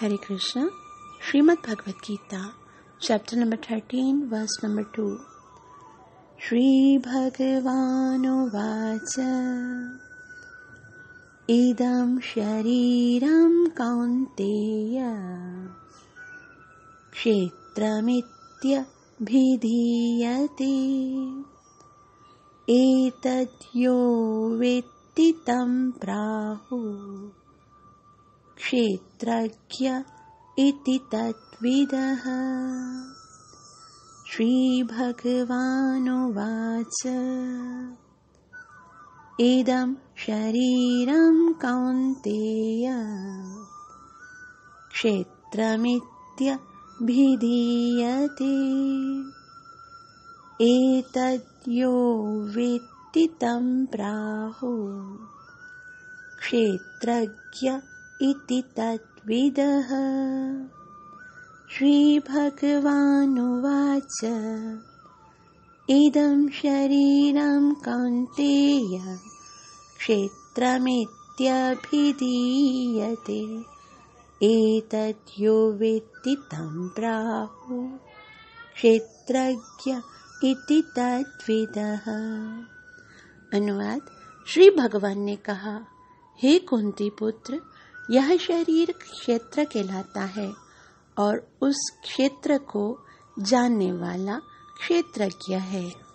Hare Krishna, Shrimad Bhagavad Gita chapter number thirteen verse number two Shri भगवानुवाच इदं शरीरं कौन्तेय। क्षेत्रमित्यभिधीयते। एतद्यो वेत्ति तं प्राहु। क्षेत्रज्ञ इति तद्विदः। श्रीभगवानुवाच। इदं शरीरं कौन्तेय। क्षेत्रमित्यभिधीयते। एतद्यो वेत्ति तं प्राहु। क्षेत्रज्ञ इति तद्विदः। श्रीभगवानुवाच। इदं शरीरं कौन्तेय क्षेत्रमित्यभिधीयते। एतद्यो वेत्ति तं प्राहु क्षेत्रज्ञ इति तद्विदः। अनुवाद श्री भगवान ने कहा हे कुंती पुत्र यह शरीर क्षेत्र कहलाता है और उस क्षेत्र को जानने वाला क्षेत्रज्ञ है।